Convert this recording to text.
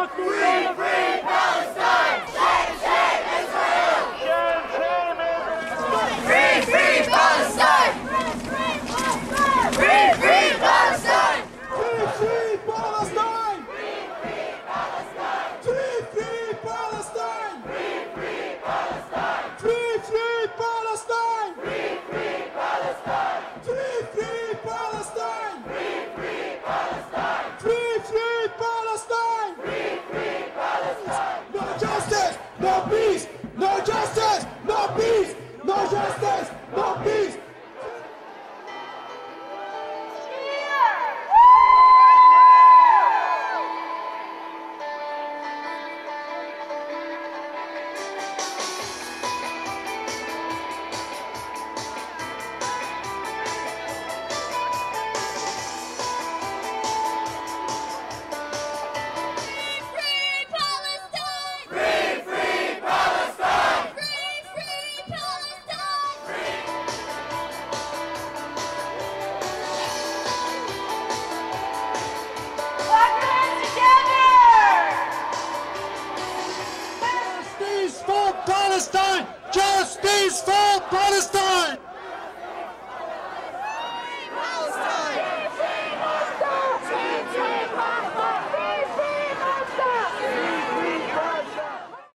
Free, free Palestine! Justice for Palestine! Justice for